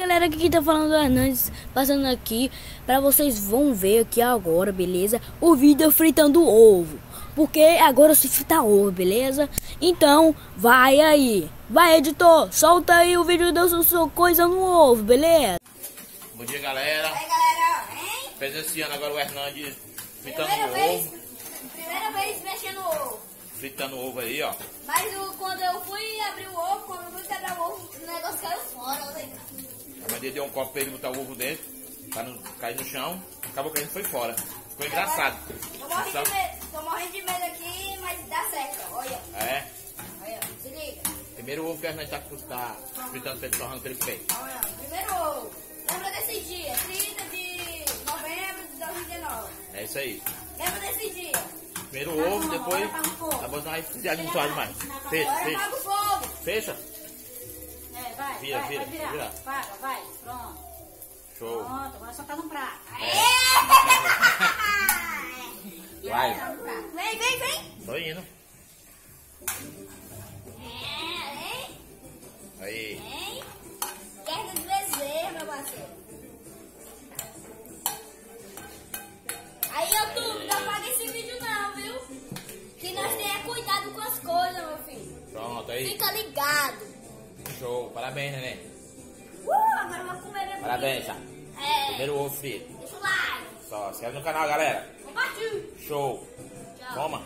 Galera, aqui quem tá falando é Hernandes, passando aqui para vocês vão ver aqui agora, beleza? O vídeo fritando ovo, porque agora se frita ovo, beleza? Então, vai aí, vai editor, solta aí o vídeo da sua coisa no ovo, beleza? Bom dia, galera. Aí, galera, hein? Presenciando agora o Hernandes fritando Primeira o vez, ovo. primeira vez mexendo o ovo. Fritando o ovo aí, ó. Mas o- quando eu fui abrir o ovo, quando eu fui quebrar o ovo, o negócio caiu fora. olha aí. A Maria deu um copo pra ele botar o ovo dentro, pra não cair no chão. Acabou caindo e foi fora. Ficou engraçado. Tô morrendo, Só- de medo, tô morrendo de medo aqui, mas dá certo. Olha, É. olha, se liga. Primeiro ovo que o Hernandes tá, tá fritando pra ele, torrando pra ele comer. Olha, primeiro ovo. Lembra desse dia, 30 de novembro de 2019. É isso aí. Lembra desse dia. Primeiro ovo, depois a bolsa vai fritar não suave mais. Fecha, Agora fecha. o. Fecha. É, vai, Vira, vai, vira, vai virar. vira. Paga, vai, pronto. Show. Pronto, agora só tá no prato. Vai. Vem, vem, vem. Tô indo. É, hein? Aí. Hein? Quer de bezerro, meu parceiro. Aí, YouTube, não apaga esse vídeo não, viu? Que nós tenha cuidado com as coisas, meu filho. Pronto, aí. Fica ligado. Show. Parabéns, neném. Uh, agora eu vou comer meu Parabéns, tá? É, Primeiro ovo frito. deixa o like. Só, se inscreve no canal, galera. Compartilha. Show. Tchau. Toma.